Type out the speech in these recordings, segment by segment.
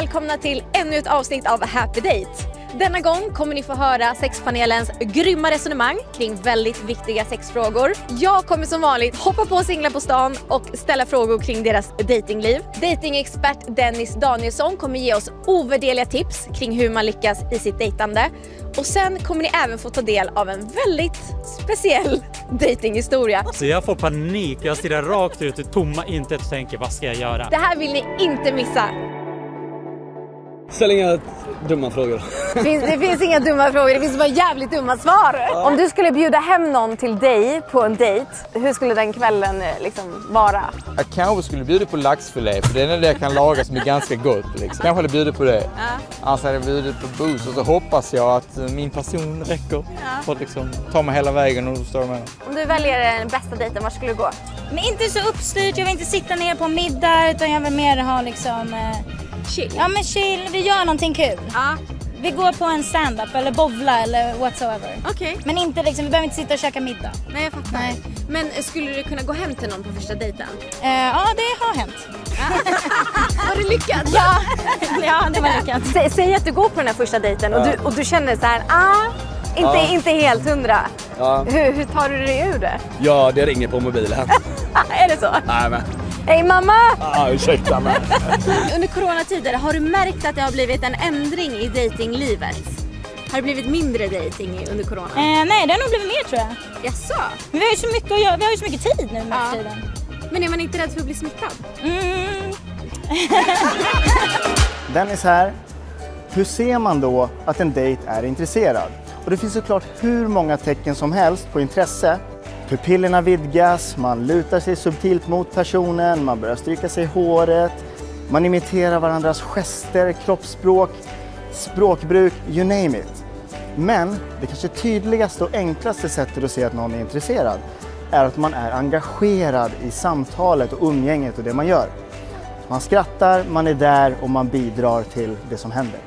välkomna till ännu ett avsnitt av Happy Date. Denna gång kommer ni få höra sexpanelens grymma resonemang kring väldigt viktiga sexfrågor. Jag kommer som vanligt hoppa på singlar på stan och ställa frågor kring deras datingliv. Datingexpert Dennis Danielsson kommer ge oss ovärderliga tips kring hur man lyckas i sitt dejtande. Och sen kommer ni även få ta del av en väldigt speciell datinghistoria. Så jag får panik, jag stirrar rakt ut i tomma intet och tänker vad ska jag göra? Det här vill ni inte missa. Ställ inga dumma frågor. Det finns, det finns inga dumma frågor, det finns bara jävligt dumma svar. Om du skulle bjuda hem någon till dig på en dejt, hur skulle den kvällen eh, liksom vara? Jag kanske skulle bjuda på laxfilé för det är det jag kan laga som är ganska gott. Liksom. Kanske hade bjudit på det. Annars hade jag bjudit på booze och så hoppas jag att eh, min person räcker för att liksom ta mig hela vägen och förstår med. Om du väljer den bästa dejten, var skulle du gå? Men inte så uppstyrt, jag vill inte sitta ner på middag utan jag vill mer ha liksom... Eh, Chill. ja men chill, vi gör någonting kul. Ja, Vi går på en stand-up eller bowla eller whatsoever. okej. Men inte liksom, vi behöver inte sitta och käka middag. Nej, jag fattar. Nej. Men skulle du kunna gå hem till någon på första dejten? Eh, ja, det har hänt. Var det lyckat? Ja, ja det var lyckat. Sä, säg att du går på den här första dejten och, du, och du känner så här, ah, inte, Ja. inte helt hundra. Ja, Hur, hur tar du dig ur det? ja det ringer på mobilen. är det så? Nej men, Hej mamma! ah, ursäkta men. Under coronatider, har du märkt att det har blivit en ändring i datinglivet? Har det blivit mindre dating under corona? Eh, nej, det har nog blivit mer tror jag. Jaså? Men vi har ju så mycket att göra, vi har ju så mycket tid nu med Ja. tiden. Men är man inte rädd för att bli smittad? Mm. Dennis här. Hur ser man då att en dejt är intresserad? Och det finns såklart hur många tecken som helst på intresse. Pupillerna vidgas, man lutar sig subtilt mot personen, man börjar stryka sig i håret, man imiterar varandras gester, kroppsspråk, språkbruk, you name it. Men det kanske tydligaste och enklaste sättet att se att någon är intresserad är att man är engagerad i samtalet och umgänget och det man gör. Man skrattar, man är där och man bidrar till det som händer.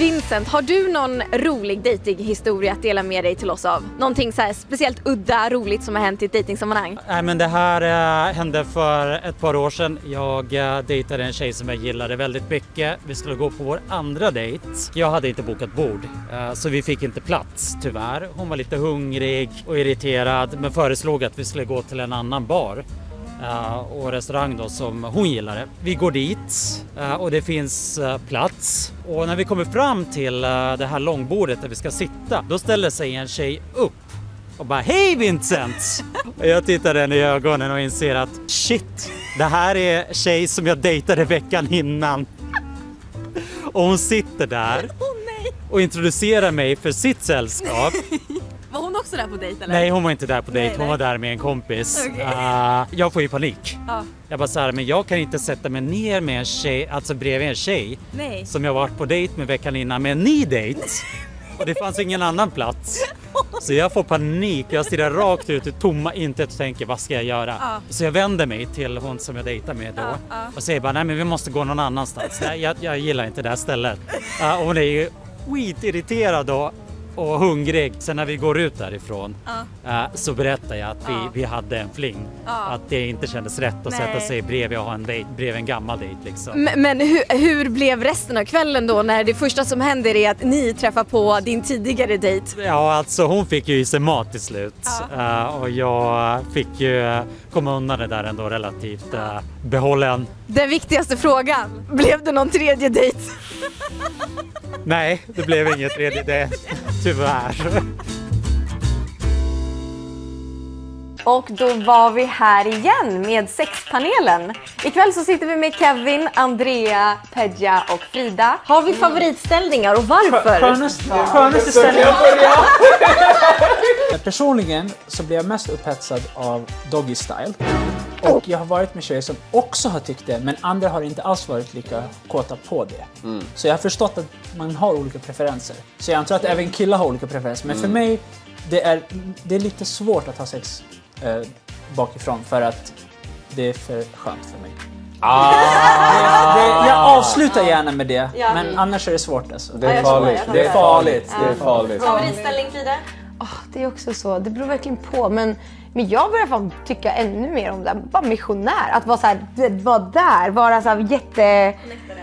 Vincent, har du någon rolig datinghistoria att dela med dig till oss av? Någonting så här speciellt udda, roligt som har hänt i ett dejtingsammanhang? Nej men det här äh, hände för ett par år sedan. Jag eh, dejtade en tjej som jag gillade väldigt mycket. Vi skulle gå på vår andra dejt. Jag hade inte bokat bord äh, så vi fick inte plats tyvärr. Hon var lite hungrig och irriterad men föreslog att vi skulle gå till en annan bar eh, och restaurang då som hon gillade. Vi går dit eh, och det finns eh, plats. Och när vi kommer fram till det här långbordet där vi ska sitta, då ställer sig en tjej upp och bara Hej Vincent! Och jag tittar henne i ögonen och inser att shit, det här är tjej som jag dejtade veckan innan. Och hon sitter där och introducerar mig för sitt sällskap. Hon också där på dejt eller? Nej, hon var inte där på dejt, hon var där med en kompis. Okej. Eh, jag får ju panik. Ja. Jag bara såhär, men jag kan inte sätta mig ner med en tjej, alltså bredvid en tjej Nej. som jag varit på dejt med veckan innan med en ny dejt. Och det fanns ingen annan plats. Så jag får panik, jag stirrar rakt ut i tomma intet och tänker vad ska jag göra? Ja. Så jag vänder mig till hon som jag dejtar med då Ja, ja. och säger bara nej men vi måste gå någon annanstans. Nej, jag, jag gillar inte det här stället. Ja, och hon är ju skitirriterad då och hungrig. Sen när vi går ut därifrån eh, så berättar jag att vi, Ja. vi hade en fling. Ja. Att det inte kändes rätt att sätta Nej. sig bredvid och ha en dejt, bredvid en gammal dejt liksom. Men, men hur, hur blev resten av kvällen då när det första som händer är att ni träffar på din tidigare dejt? Ja, alltså hon fick ju i sig mat till slut Ja. Eh, och jag fick ju komma undan det där ändå relativt uh, behållen. Den viktigaste frågan, blev det någon tredje dejt? Nej, det blev inget tredje dejt, tyvärr. Och då var vi här igen med sexpanelen. Ikväll så sitter vi med Kevin, Andrea, Pedja och Frida. Har vi favoritställningar och varför? Skönaste ställningen. Personligen så blir jag mest upphetsad av Doggy Style. Och jag har varit med tjejer som också har tyckt det, men andra har inte alls varit lika kåta på det. Så jag har förstått att man har olika preferenser. Så jag antar att även killar har olika preferenser. Men för mig, det är, det är lite svårt att ha sex eh, bakifrån för att det är för skönt för mig. Det, jag avslutar gärna med det, Ja. men annars är det svårt alltså. Det är Det farligt. Det är farligt. Favoritställning Frida? Det är också så, det beror verkligen på. Men Men jag börjar fan tycka ännu mer om det. Bara missionär. Att vara så här, vara där, vara så här jätte...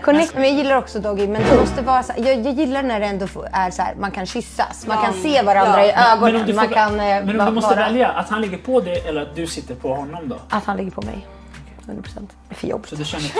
Connect. Men jag gillar också Doggy, men det måste vara så här, jag, jag gillar när det ändå är så här, man kan kyssas, man kan se varandra i Men om ögonen, du, man får, kan eh, men om du måste vara... välja att han ligger på dig eller att du sitter på honom då? Att han ligger på mig. 100%. Det är för jobbigt. Så du känner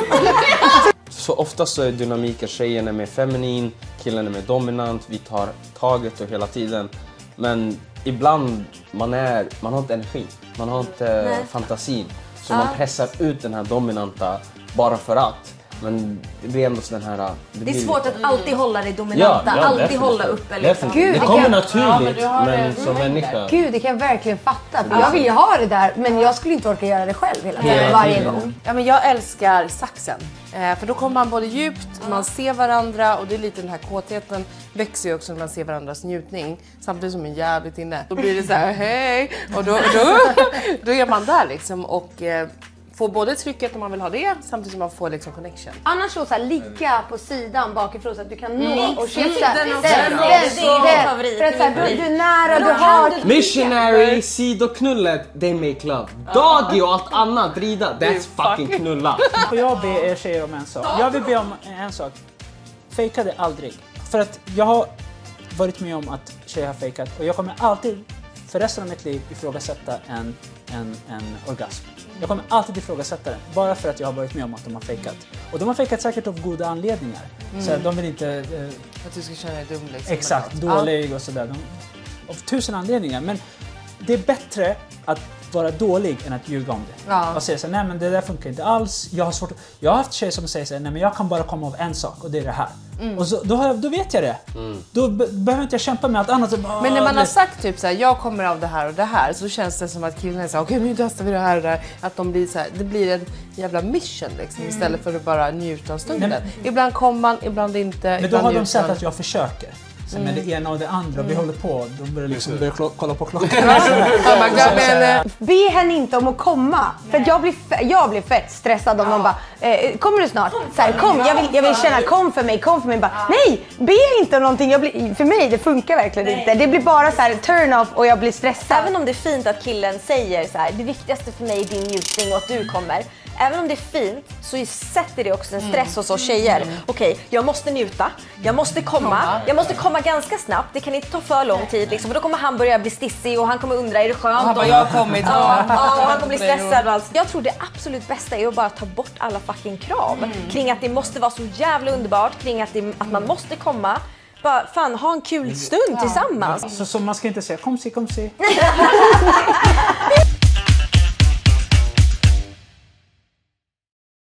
Så oftast så är dynamiken tjejen är mer feminin, killen är mer dominant, vi tar taget och hela tiden. Men ibland man är, man har inte energi, man har inte fantasin. Så man pressar ut den här dominanta bara för att. Men det blir ändå så den här... Det är svårt att alltid hålla det dominanta, alltid definitivt. hålla uppe liksom. Gud, det det kommer naturligt, men, som människa. Gud, det kan jag verkligen fatta. För jag vill ju ha det där, men jag skulle inte orka göra det själv hela tiden, Hela varje gång. Ja, men jag älskar saxen. Eh, för då kommer man både djupt, man ser varandra och det är lite den här kåtheten växer ju också när man ser varandras njutning. Samtidigt som man är jävligt inne. Då blir det så här hej och då, då, då är man där liksom och eh, får både trycket om man vill ha det samtidigt som man får liksom connection. Annars så, så här, ligga på sidan bakifrån så att du kan nå Mm. och känna den, den För att så här, du, favorit. du är nära, du har... Missionary, sidoknullet, they make love. Doggy och allt annat, rida, that's fucking knulla. Får jag be er tjejer om en sak? Jag vill be om en sak. Fejka det aldrig. För att jag har varit med om att tjejer har fejkat och jag kommer alltid för resten av mitt liv ifrågasätta en, en, en orgasm. Jag kommer alltid ifrågasätta den, bara för att jag har varit med om att de har fejkat. Och de har fejkat säkert av goda anledningar. Så de vill inte... Eh, Att du ska känna dig dum liksom. Exakt, dålig och sådär. De, av tusen anledningar. Men det är bättre att vara dålig än att ljuga om det. Ja. Och säga så här, nej men det där funkar inte alls. Jag har, svårt, att-" jag har haft tjejer som säger så här, nej men jag kan bara komma av en sak och det är det här. Mm. Och så, då, har jag, då vet jag det. Då be- behöver inte jag kämpa med allt annat. Men när man har sagt typ såhär, jag kommer av det här och det här, så känns det som att killen är såhär, okej nu testar vi det här och det här. Att de blir såhär, det blir en jävla mission liksom istället för att bara njuta av stunden. Ibland kommer man, ibland inte. Men då har de sett att jag försöker. Sen med det ena och det andra, vi håller på. De börjar liksom börja klo- kolla på klockan. Eh, Be henne inte om att komma. För jag blir, jag blir fett stressad om de bara, eh, kommer du snart? Så här, kom, jag vill, jag vill känna, kom för mig, kom för mig. Bara, nej, be inte om någonting. Jag blir, för mig, det funkar verkligen inte. Det blir bara så här turn off och jag blir stressad. Även om det är fint att killen säger så här, det viktigaste för mig är din njutning och att du kommer. Även om det är fint så sätter det också en stress hos oss tjejer. Okej, jag måste njuta, jag måste komma, jag måste komma ganska snabbt, det kan inte ta för lång tid liksom, för då kommer han börja bli stissig och han kommer undra, är det skönt? han bara, Och- jag har kommit. Ja, ja, och han kommer bli stressad och allt. Jag tror det absolut bästa är att bara ta bort alla fucking krav kring att det måste vara så jävla underbart, kring att, det, att man måste komma. Bara fan, ha en kul stund tillsammans. Så, så man ska inte säga kom si, kom si.